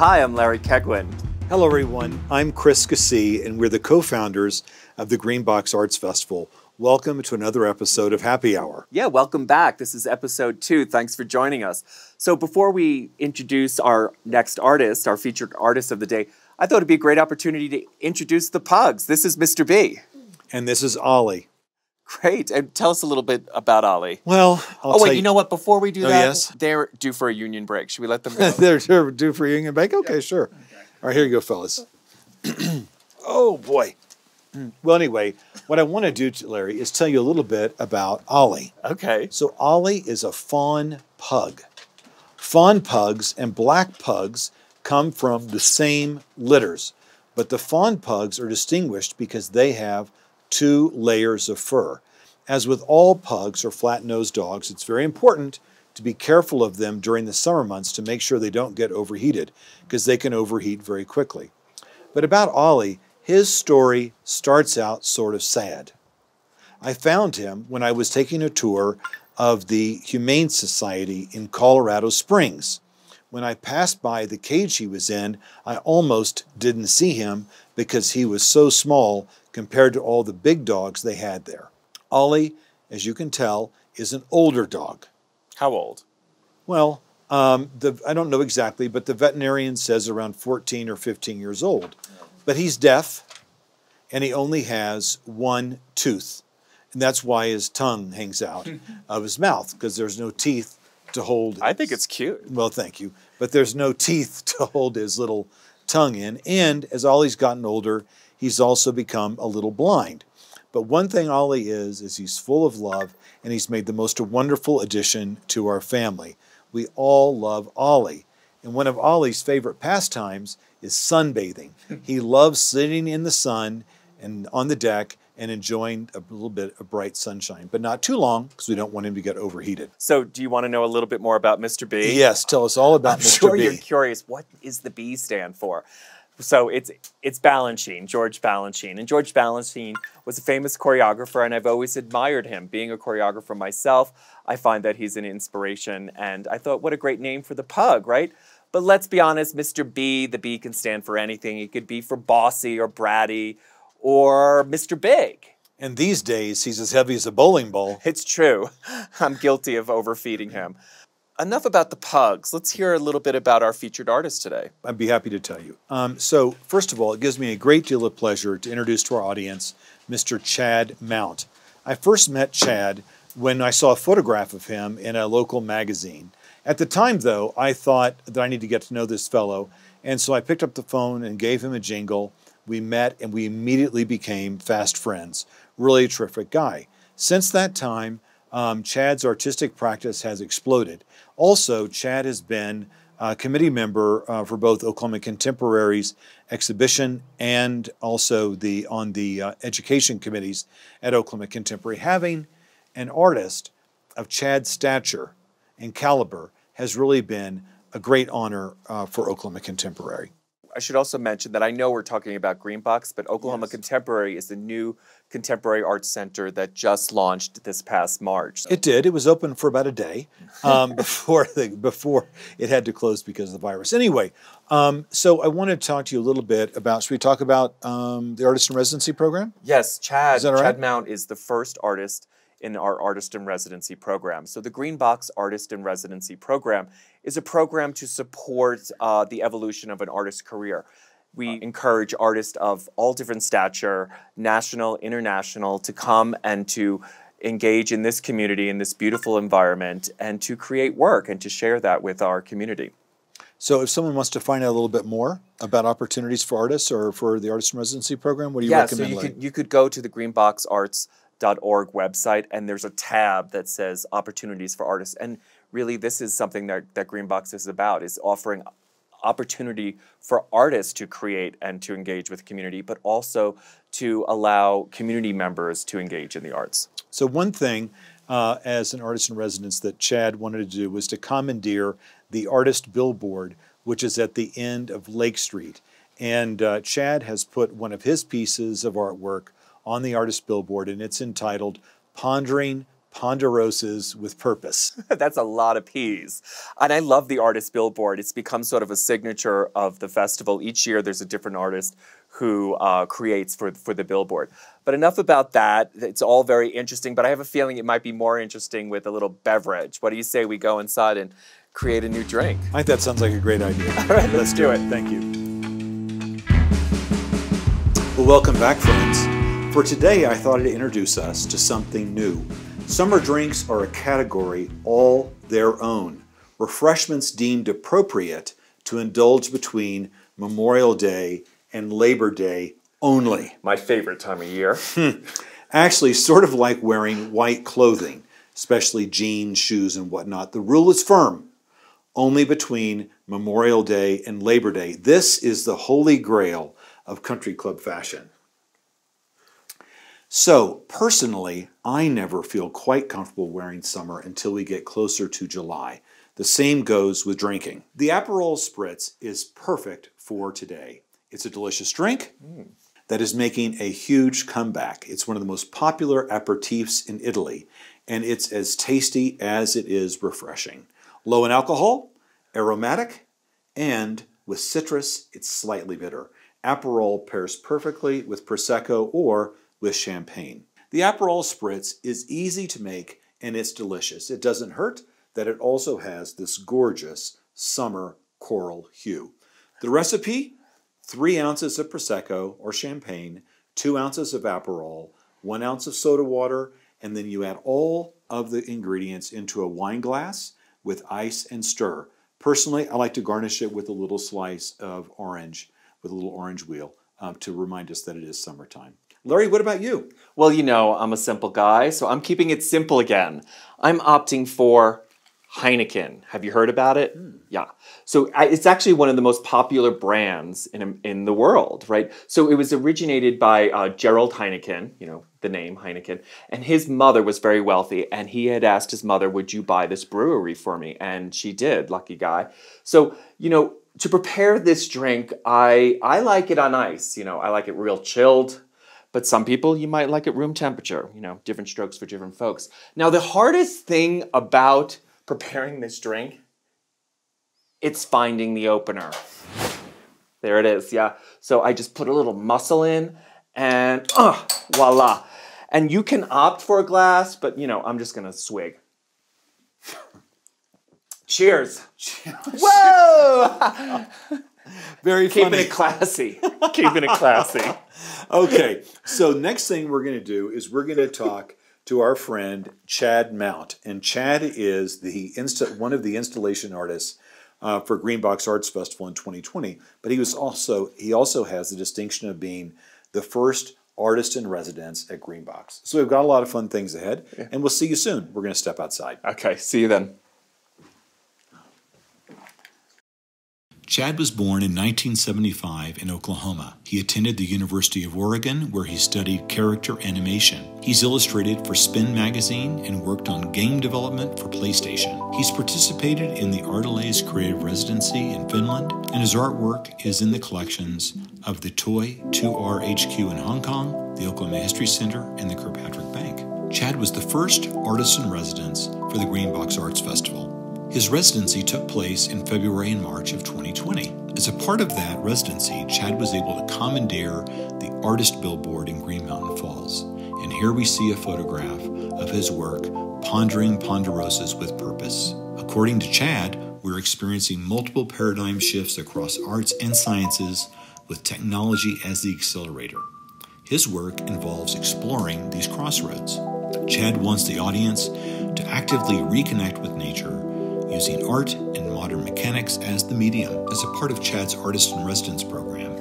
Hi, I'm Larry Keigwin. Hello, everyone. I'm Chris Keesee, and we're the co founders of the Greenbox Arts Festival. Welcome to another episode of Happy Hour. Yeah, welcome back. This is episode two. Thanks for joining us. So, before we introduce our next artist, our featured artist of the day, I thought it'd be a great opportunity to introduce the pugs. This is Mr. B. And this is Ollie. Great. And tell us a little bit about Ollie. Well, I'll oh, wait, tell you know what? Before we do Oh, that, yes? they're due for a union break. Should we let them go? They're they're due for a Union break. Okay, sure. All right, here you go, fellas. oh, boy. Well, anyway, what I want to do, Larry, is tell you a little bit about Ollie. okay. So, Ollie is a fawn pug. Fawn pugs and black pugs come from the same litters, but the fawn pugs are distinguished because they have two layers of fur. As with all pugs or flat nosed dogs, it's very important to be careful of them during the summer months to make sure they don't get overheated, because they can overheat very quickly. But about Ollie, his story starts out sort of sad. I found him when I was taking a tour of the Humane Society in Colorado Springs. When I passed by the cage he was in, I almost didn't see him because he was so small compared to all the big dogs they had there. Ollie, as you can tell, is an older dog. How old? Well, um, the, I don't know exactly, but the veterinarian says around 14 or 15 years old. But he's deaf and he only has one tooth. And that's why his tongue hangs out of his mouth because there's no teeth to hold. I think it's cute. Well, thank you. But there's no teeth to hold his little tongue in. And as Ollie's gotten older, he's also become a little blind. But one thing Ollie is, is he's full of love and he's made the most wonderful addition to our family. We all love Ollie. And one of Ollie's favorite pastimes is sunbathing. he loves sitting in the sun and on the deck and enjoying a little bit of bright sunshine, but not too long because we don't want him to get overheated. So, do you want to know a little bit more about Mr. B? Yes, tell us all about I'm Mr. sure B. you're curious. What is the B stand for? So it's it's Balanchine, George Balanchine, and George Balanchine was a famous choreographer, and I've always admired him. Being a choreographer myself, I find that he's an inspiration, and I thought, what a great name for the pug, right? But let's be honest, Mr. B, the B can stand for anything. It could be for bossy or bratty, or Mr. Big. And these days, he's as heavy as a bowling ball. It's true. I'm guilty of overfeeding him. Enough about the pugs. Let's hear a little bit about our featured artist today. I'd be happy to tell you. Um, so, first of all, it gives me a great deal of pleasure to introduce to our audience Mr. Chad Mount. I first met Chad when I saw a photograph of him in a local magazine. At the time, though, I thought that I need to get to know this fellow, and so I picked up the phone and gave him a jingle. We met and we immediately became fast friends. Really a terrific guy. Since that time, um, Chad's artistic practice has exploded. Also, Chad has been a committee member uh, for both Oklahoma Contemporaries exhibition and also the on the uh, education committees at Oklahoma Contemporary. Having an artist of Chad's stature and caliber has really been a great honor uh, for Oklahoma Contemporary. I should also mention that I know we're talking about Greenbox, but Oklahoma Yes. Contemporary is the new contemporary arts center that just launched this past March. It did. It was open for about a day um, before the, before it had to close because of the virus. Anyway, um, so I want to talk to you a little bit about. Should we talk about um, the artist in residency program? yes, Chad, Is that all right? Chad Mount is the first artist in our artist in residency program. So the Greenbox Artist in Residency program is a program to support uh, the evolution of an artist's career. We encourage artists of all different stature, national, international, to come and to engage in this community, in this beautiful environment, and to create work and to share that with our community. So, if someone wants to find out a little bit more about opportunities for artists or for the artist in residency program, what do you yeah, so recommend? you Larry? could, you could go to the greenboxarts.org website and there's a tab that says opportunities for artists. And really this is something that, that Greenbox is about, is offering opportunity for artists to create and to engage with community, but also to allow community members to engage in the arts. So one thing uh, as an artist in residence that Chad wanted to do was to commandeer the artist billboard, which is at the end of Lake Street. And uh, Chad has put one of his pieces of artwork on the artist billboard, and it's entitled Pondering ponderosas with purpose. That's a lot of P's. And I love the artist billboard. It's become sort of a signature of the festival. Each year there's a different artist who uh, creates for, for the billboard. But enough about that. It's all very interesting, but I have a feeling it might be more interesting with a little beverage. What do you say we go inside and create a new drink? I think that sounds like a great idea. All right, let's do it. Thank you. Well, welcome back, friends. For today, I thought I'd introduce us to something new. Summer drinks are a category all their own, refreshments deemed appropriate to indulge between Memorial Day and Labor Day only. My favorite time of year. Actually, sort of like wearing white clothing, especially jeans, shoes, and whatnot. The rule is firm only between Memorial Day and Labor Day. This is the holy grail of country club fashion. So, personally, I never feel quite comfortable wearing summer until we get closer to July. The same goes with drinking. The Aperol Spritz is perfect for today. It's a delicious drink mm. that is making a huge comeback. It's one of the most popular aperitifs in Italy, and it's as tasty as it is refreshing. Low in alcohol, aromatic, and with citrus, it's slightly bitter. Aperol pairs perfectly with Prosecco or with champagne. The Aperol Spritz is easy to make and it's delicious. It doesn't hurt that it also has this gorgeous summer coral hue. The recipe, three ounces of Prosecco or champagne, two ounces of Aperol, one ounce of soda water, and then you add all of the ingredients into a wine glass with ice and stir. Personally, I like to garnish it with a little slice of orange, with a little orange wheel, uh, to remind us that it is summertime. Larry, what about you? Well, you know, I'm a simple guy, so I'm keeping it simple again. I'm opting for Heineken. Have you heard about it? Mm. Yeah. So I, it's actually one of the most popular brands in, in the world, right? So it was originated by uh, Gerald Heineken, you know, the name Heineken, and his mother was very wealthy, and he had asked his mother, Would you buy this brewery for me? And she did, lucky guy. So, you know, to prepare this drink, I, I like it on ice. You know, I like it real chilled. But some people, you might like it room temperature, you know, different strokes for different folks. Now, the hardest thing about preparing this drink, it's finding the opener. There it is, yeah. So I just put a little muscle in and uh, voila. And you can opt for a glass, but you know, I'm just gonna swig. Cheers. Cheers. Whoa! Very Keeping it classy. Keeping it classy. okay, so next thing we're going to do is we're going to talk to our friend Chad Mount, and Chad is the insta- one of the installation artists uh, for Greenbox Arts Festival in 2020. But he was also he also has the distinction of being the first artist in residence at Greenbox. So we've got a lot of fun things ahead, yeah. and we'll see you soon. We're going to step outside. Okay, see you then. Chad was born in 1975 in Oklahoma. He attended the University of Oregon, where he studied character animation. He's illustrated for Spin magazine and worked on game development for PlayStation. He's participated in the Arteles Creative Residency in Finland, and his artwork is in the collections of the Toy 2R HQ in Hong Kong, the Oklahoma History Center, and the Kirkpatrick Bank. Chad was the first artist in residence for the Greenbox Arts Festival. His residency took place in February and March of 2020. As a part of that residency, Chad was able to commandeer the artist billboard in Green Mountain Falls. And here we see a photograph of his work, Pondering Ponderosas with Purpose. According to Chad, we're experiencing multiple paradigm shifts across arts and sciences with technology as the accelerator. His work involves exploring these crossroads. Chad wants the audience to actively reconnect with nature using art and modern mechanics as the medium. As a part of Chad's Artist in Residence program,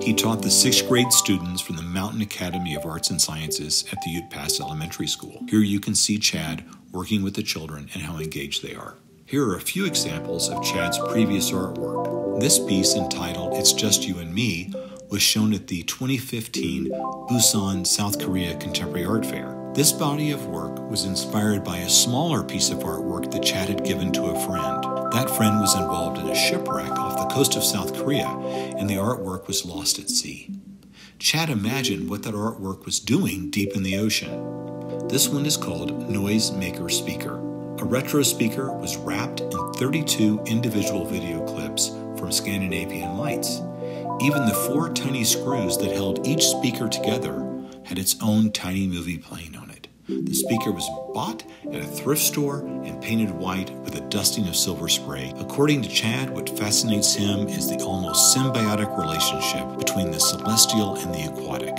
he taught the sixth grade students from the Mountain Academy of Arts and Sciences at the Ute Pass Elementary School. Here you can see Chad working with the children and how engaged they are. Here are a few examples of Chad's previous artwork. This piece, entitled It's Just You and Me, was shown at the 2015 Busan, South Korea Contemporary Art Fair. This body of work was inspired by a smaller piece of artwork that Chad had given to a friend. That friend was involved in a shipwreck off the coast of South Korea, and the artwork was lost at sea. Chad imagined what that artwork was doing deep in the ocean. This one is called Noise Maker Speaker. A retro speaker was wrapped in 32 individual video clips from Scandinavian Lights. Even the four tiny screws that held each speaker together had its own tiny movie playing on it. The speaker was bought at a thrift store and painted white with a dusting of silver spray. According to Chad, what fascinates him is the almost symbiotic relationship between the celestial and the aquatic.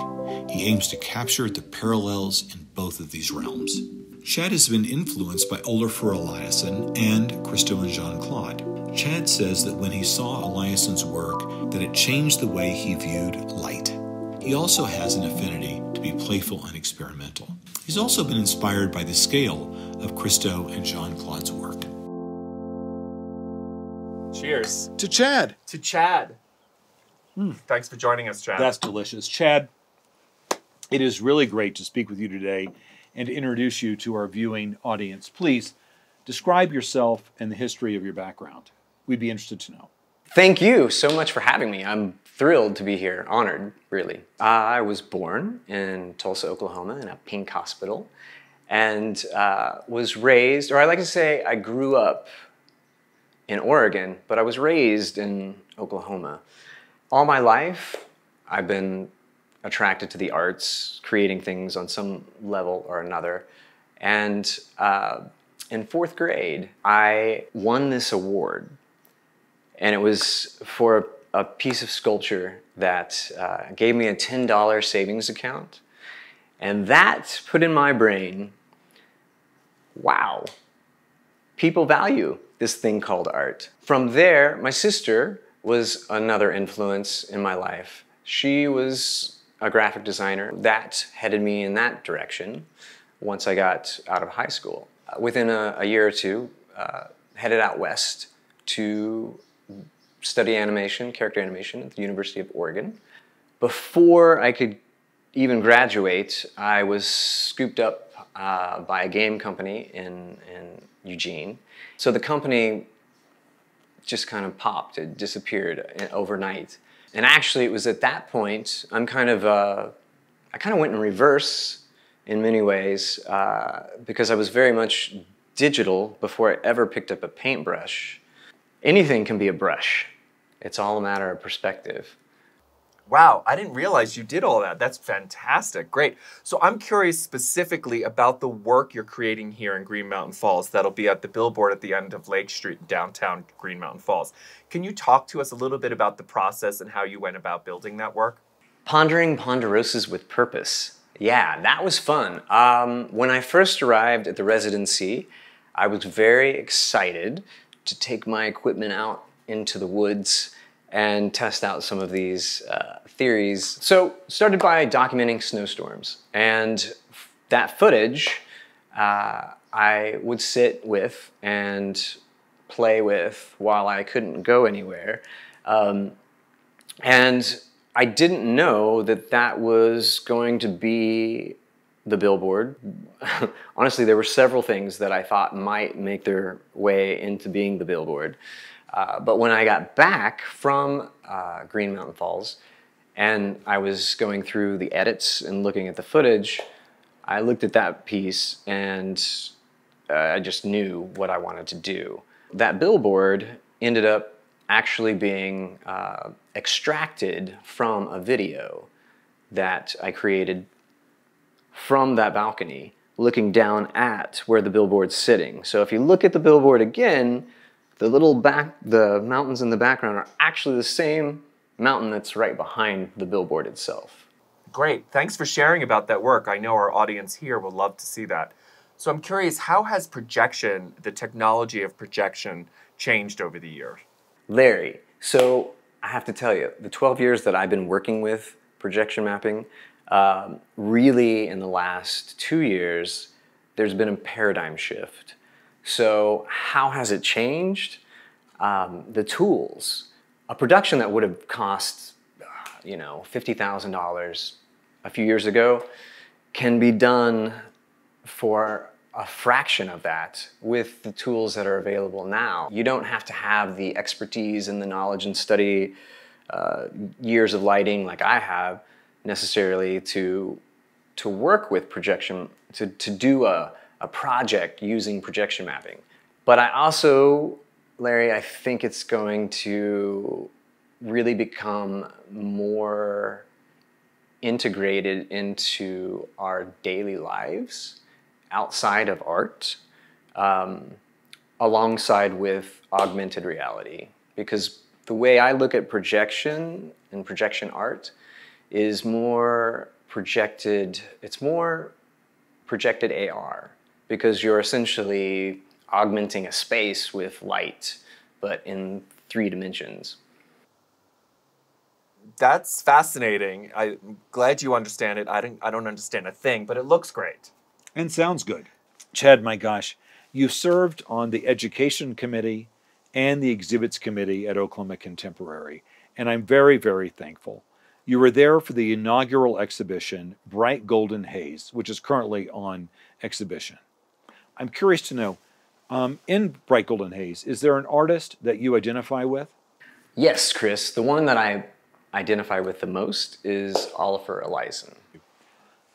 He aims to capture the parallels in both of these realms. Chad has been influenced by Olafur Eliasson and Christo and Jean Claude. Chad says that when he saw Eliasson's work, that it changed the way he viewed light. He also has an affinity to be playful and experimental. He's also been inspired by the scale of Christo and Jean Claude's work. Cheers. To Chad. To Chad. Hmm. Thanks for joining us, Chad. That's delicious. Chad, it is really great to speak with you today and to introduce you to our viewing audience. Please describe yourself and the history of your background. We'd be interested to know. Thank you so much for having me. I'm thrilled to be here, honored, really. I was born in Tulsa, Oklahoma, in a pink hospital, and uh, was raised, or I like to say, I grew up in Oregon, but I was raised in Oklahoma. All my life, I've been attracted to the arts, creating things on some level or another. And uh, in fourth grade, I won this award and it was for a piece of sculpture that uh, gave me a $10 savings account. And that put in my brain, wow, people value this thing called art. From there, my sister was another influence in my life. She was a graphic designer. That headed me in that direction once I got out of high school. Within a, a year or two, uh, headed out west to study animation, character animation at the University of Oregon. Before I could even graduate, I was scooped up uh, by a game company in, in Eugene. So the company just kind of popped, it disappeared uh, overnight. And actually, it was at that point, I'm kind of, uh, I kind of went in reverse in many ways uh, because I was very much digital before I ever picked up a paintbrush. Anything can be a brush. It's all a matter of perspective. Wow, I didn't realize you did all that. That's fantastic. Great. So I'm curious specifically about the work you're creating here in Green Mountain Falls that'll be at the billboard at the end of Lake Street downtown Green Mountain Falls. Can you talk to us a little bit about the process and how you went about building that work? Pondering ponderosas with purpose. Yeah, that was fun. Um, when I first arrived at the residency, I was very excited to take my equipment out into the woods and test out some of these uh, theories. So, started by documenting snowstorms, and that footage uh, I would sit with and play with while I couldn't go anywhere. Um, and I didn't know that that was going to be the billboard. Honestly, there were several things that I thought might make their way into being the billboard. Uh, but when I got back from uh, Green Mountain Falls and I was going through the edits and looking at the footage, I looked at that piece and uh, I just knew what I wanted to do. That billboard ended up actually being uh, extracted from a video that I created from that balcony looking down at where the billboard's sitting. So if you look at the billboard again, the little back, the mountains in the background are actually the same mountain that's right behind the billboard itself. Great. Thanks for sharing about that work. I know our audience here would love to see that. So I'm curious, how has projection, the technology of projection, changed over the years? Larry, so I have to tell you, the 12 years that I've been working with projection mapping, um, really in the last two years, there's been a paradigm shift. So, how has it changed? Um, the tools. A production that would have cost, uh, you know, $50,000 a few years ago can be done for a fraction of that with the tools that are available now. You don't have to have the expertise and the knowledge and study uh, years of lighting like I have necessarily to to work with projection, to, to do a, a project using projection mapping. But I also, Larry, I think it's going to really become more integrated into our daily lives outside of art um, alongside with augmented reality because the way i look at projection and projection art is more projected it's more projected ar because you're essentially augmenting a space with light but in three dimensions That's fascinating. I'm glad you understand it. I don't, I don't understand a thing, but it looks great. And sounds good. Chad, my gosh, you served on the education committee and the exhibits committee at Oklahoma Contemporary, and I'm very, very thankful. You were there for the inaugural exhibition, Bright Golden Haze, which is currently on exhibition. I'm curious to know, um, in Bright Golden Haze, is there an artist that you identify with? Yes, Chris. The one that I identify with the most is Olafur Eliasson.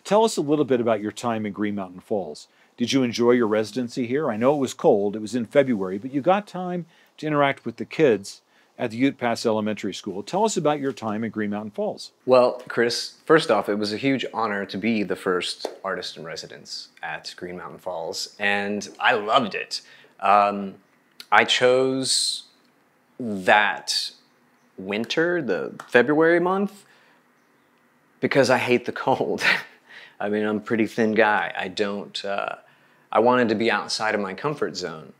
Tell us a little bit about your time in Green Mountain Falls. Did you enjoy your residency here? I know it was cold, it was in February, but you got time to interact with the kids at the Ute Pass Elementary School. Tell us about your time in Green Mountain Falls. Well, Chris, first off, it was a huge honor to be the first artist in residence at Green Mountain Falls, and I loved it. Um, I chose that winter, the February month, because I hate the cold. I mean, I'm a pretty thin guy. I don't, uh, I wanted to be outside of my comfort zone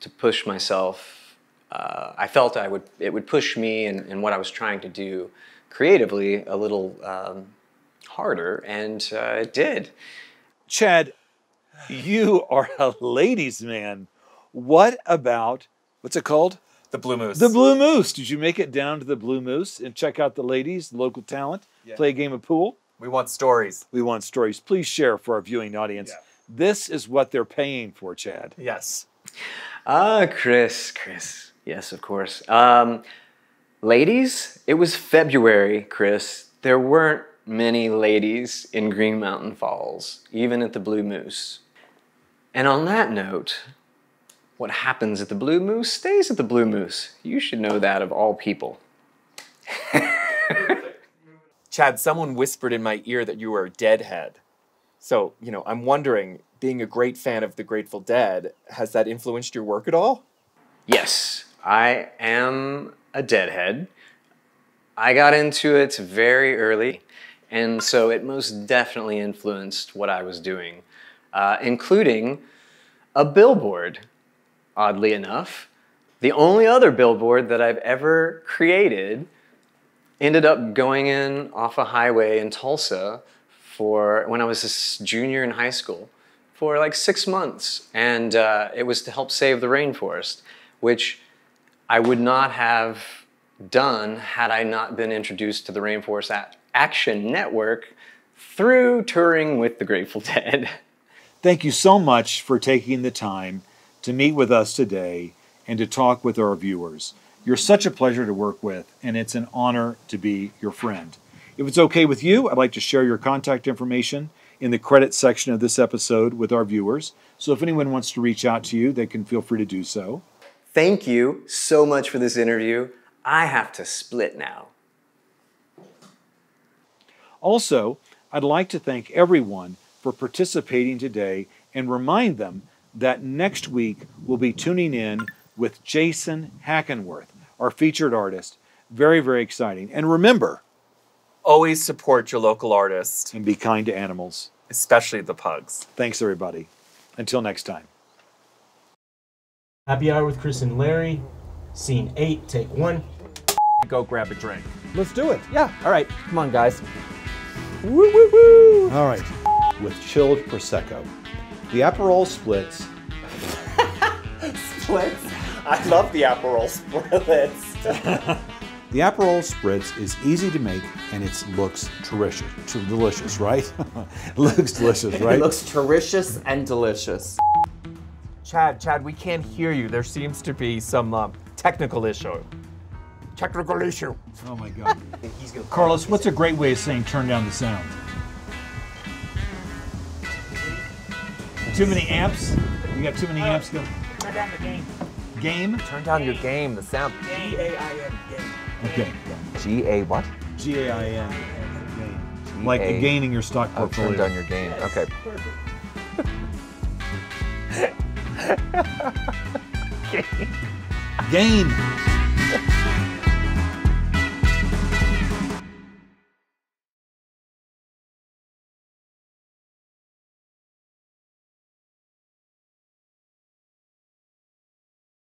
to push myself. Uh, I felt I would, it would push me and, and what I was trying to do creatively a little um, harder, and uh, it did. Chad, you are a ladies' man. What about, what's it called? The Blue Moose. The Blue Moose. Did you make it down to the Blue Moose and check out the ladies, local talent, play a game of pool? we want stories. We want stories. Please share for our viewing audience. This is what they're paying for, Chad. Yes. Ah, Chris, Chris. Yes, of course. Um, ladies, it was February, Chris. There weren't many ladies in Green Mountain Falls, even at the Blue Moose. And on that note, what happens at the Blue Moose stays at the Blue Moose. You should know that of all people. Chad, someone whispered in my ear that you were a deadhead. So, you know, I'm wondering, being a great fan of the Grateful Dead, has that influenced your work at all? Yes, I am a deadhead. I got into it very early, and so it most definitely influenced what I was doing, uh, including a billboard, oddly enough. The only other billboard that I've ever created ended up going in off a highway in Tulsa for when I was a junior in high school for like six months, and uh, it was to help save the rainforest, which I would not have done had I not been introduced to the Rainforest Action Network through touring with the Grateful Dead. Thank you so much for taking the time to meet with us today and to talk with our viewers. You're such a pleasure to work with, and it's an honor to be your friend. If it's okay with you, I'd like to share your contact information in the credits section of this episode with our viewers. So if anyone wants to reach out to you, they can feel free to do so. Thank you so much for this interview. I have to split now. Also, I'd like to thank everyone for participating today and remind them that next week we'll be tuning in with Jason Hackenwerth, our featured artist. Very, very exciting. And remember, Always support your local artists and be kind to animals. especially the pugs. Thanks, everybody. Until next time. Happy Hour with Chris and Larry. Scene 8, take 1. Go grab a drink. Let's do it. Yeah, all right. Come on, guys. Woo woo woo. All right. With chilled Prosecco. The Aperol splits. Splits? I love the Aperol splits. The Aperol Spritz is easy to make and it looks delicious. Delicious, right? looks delicious, right? It looks delicious and delicious. Chad, Chad, we can't hear you. There seems to be some uh, technical issue. Technical issue. Oh my God. Carlos, what's a great way of saying turn down the sound? Too many amps? You got too many amps going? Turn down the game. Game? Turn down your game. The sound. G A I N game. Okay. G A what? G A I N. Game. Like gaining your stock Oh, portfolio. turn down your game. Okay. Gain.